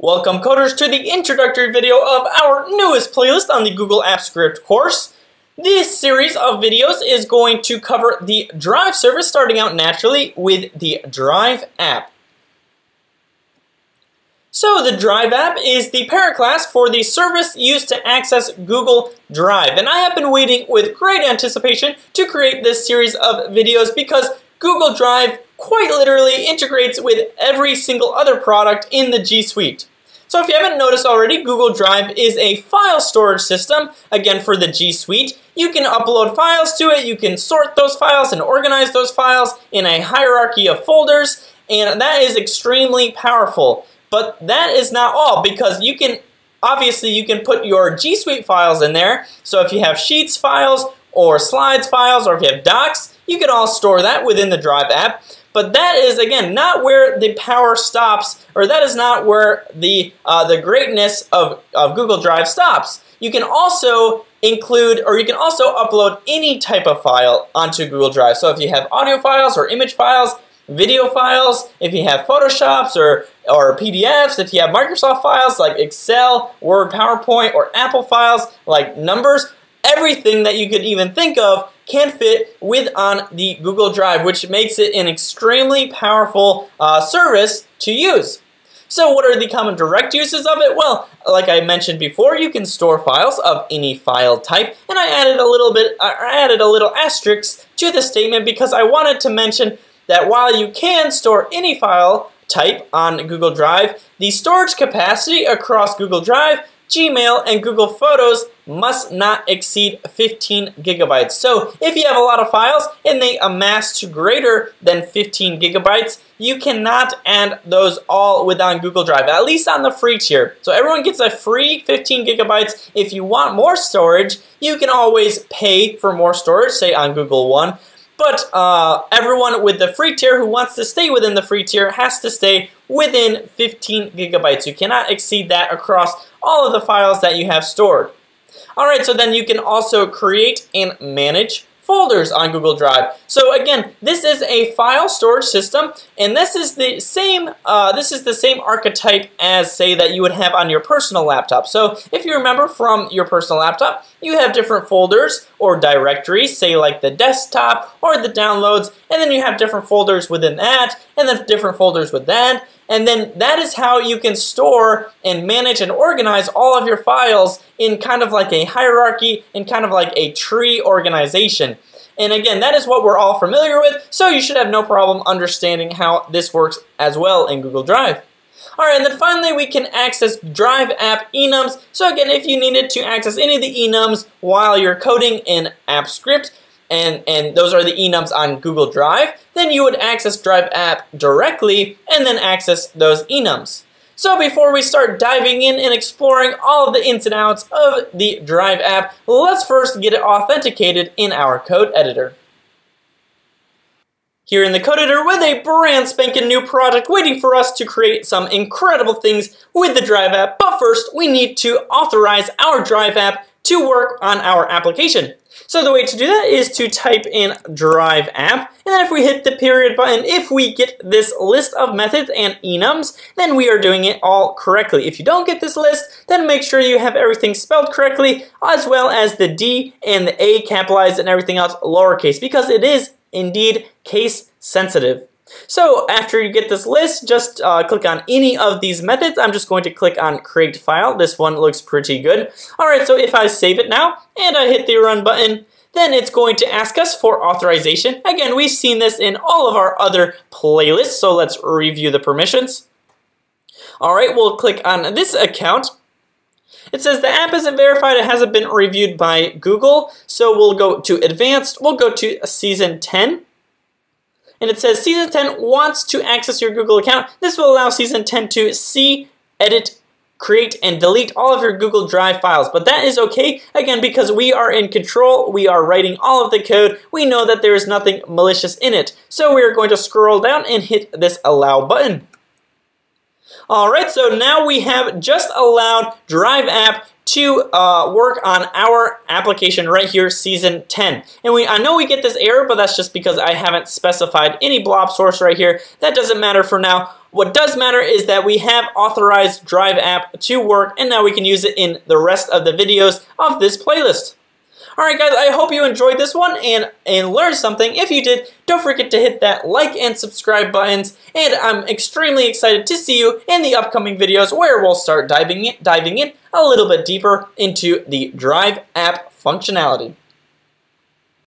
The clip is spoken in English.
Welcome coders to the introductory video of our newest playlist on the Google Apps Script course. This series of videos is going to cover the Drive service starting out naturally with the Drive app. So the Drive app is the parent class for the service used to access Google Drive. And I have been waiting with great anticipation to create this series of videos because Google Drive quite literally integrates with every single other product in the G Suite. So if you haven't noticed already, Google Drive is a file storage system, again for the G Suite. You can upload files to it, you can sort those files and organize those files in a hierarchy of folders, and that is extremely powerful. But that is not all, because you can, obviously you can put your G Suite files in there. So if you have Sheets files, or Slides files, or if you have Docs, you can all store that within the Drive app. But that is, again, not where the power stops, or that is not where the, uh, the greatness of, of Google Drive stops. You can also include, or you can also upload any type of file onto Google Drive. So if you have audio files or image files, video files, if you have Photoshops or, or PDFs, if you have Microsoft files like Excel, Word, PowerPoint, or Apple files like Numbers, everything that you could even think of can fit with on the Google Drive, which makes it an extremely powerful uh, service to use. So what are the common direct uses of it? Well, like I mentioned before, you can store files of any file type, and I added a little bit, I added a little asterisk to the statement because I wanted to mention that while you can store any file type on Google Drive, the storage capacity across Google Drive Gmail and Google Photos must not exceed 15 gigabytes. So if you have a lot of files and they amass to greater than 15 gigabytes, you cannot add those all within Google Drive, at least on the free tier. So everyone gets a free 15 gigabytes. If you want more storage, you can always pay for more storage, say on Google One. But uh, everyone with the free tier who wants to stay within the free tier has to stay within 15 gigabytes. You cannot exceed that across all of the files that you have stored. Alright, so then you can also create and manage folders on Google Drive. So again, this is a file storage system, and this is the same. Uh, this is the same archetype as, say, that you would have on your personal laptop. So if you remember from your personal laptop, you have different folders or directories, say like the desktop or the downloads, and then you have different folders within that, and then different folders with that. And then that is how you can store and manage and organize all of your files in kind of like a hierarchy and kind of like a tree organization. And again, that is what we're all familiar with, so you should have no problem understanding how this works as well in Google Drive. Alright, and then finally we can access Drive app enums. So again, if you needed to access any of the enums while you're coding in AppScript, and, and those are the enums on Google Drive, then you would access Drive app directly and then access those enums. So before we start diving in and exploring all of the ins and outs of the Drive app, let's first get it authenticated in our code editor. Here in the code editor with a brand spanking new project waiting for us to create some incredible things with the Drive app. First, we need to authorize our Drive app to work on our application. So the way to do that is to type in drive app, and then if we hit the period button, if we get this list of methods and enums, then we are doing it all correctly. If you don't get this list, then make sure you have everything spelled correctly, as well as the D and the A capitalized and everything else lowercase, because it is indeed case sensitive. So after you get this list, just uh, click on any of these methods. I'm just going to click on create file. This one looks pretty good. All right, so if I save it now and I hit the run button, then it's going to ask us for authorization. Again, we've seen this in all of our other playlists, so let's review the permissions. All right, we'll click on this account. It says the app isn't verified, it hasn't been reviewed by Google, so we'll go to advanced, we'll go to season 10 and it says Season 10 wants to access your Google account. This will allow Season 10 to see, edit, create, and delete all of your Google Drive files. But that is okay, again, because we are in control, we are writing all of the code, we know that there is nothing malicious in it. So we are going to scroll down and hit this Allow button. Alright, so now we have just allowed Drive app to uh, work on our application right here, Season 10. And we I know we get this error, but that's just because I haven't specified any blob source right here. That doesn't matter for now. What does matter is that we have authorized Drive app to work, and now we can use it in the rest of the videos of this playlist. Alright guys, I hope you enjoyed this one and, and learned something. If you did, don't forget to hit that like and subscribe buttons. And I'm extremely excited to see you in the upcoming videos where we'll start diving in, diving in a little bit deeper into the Drive app functionality.